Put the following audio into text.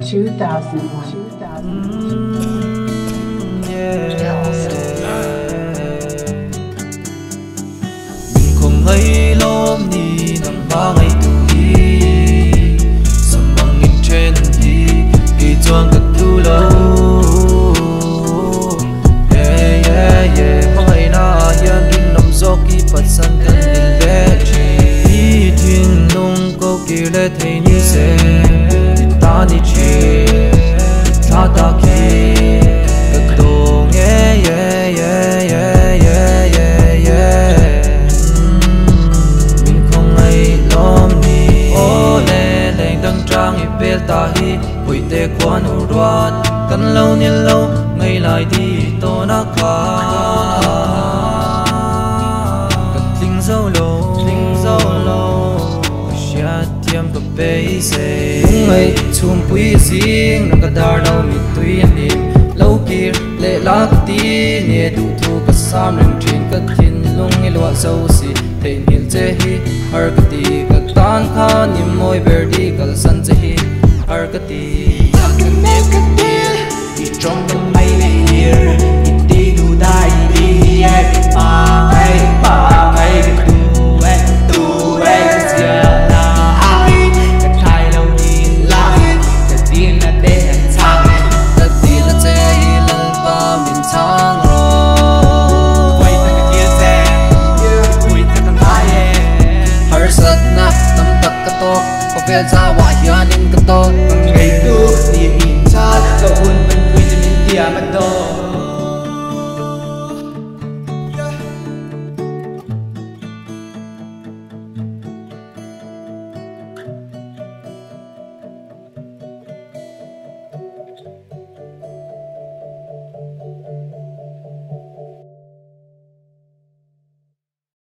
Two thousand one. Mm, không hay lom ni nằm ba ngày tu hi bằng in trên hi kỳ chuang cất tu lâu. Yeah yeah yeah. Không hay na yan din nằm gió kỳ phát san cần in lệ chi hi thiên nông câu kỳ lệ thấy ni se ta chi ta ta yeah yeah yeah yeah yeah yeah yeah mình không ai lom ni ô lê lê đăng trang i bel ta hi bụi tê quan u đoan cần lâu niên lâu ngày lại đi tôi na kha bê se ngày chum pui zing na ka dar đâu mi tui an lim lâu kia lệ lá ka ti nè du thu ka sam rừng trin ka thin lung i lua sâu si thei nil che hi har ka ti ka tan kha ni moi ber di kal san che hi har ka ti trong tâm mấy ngày here happens, I want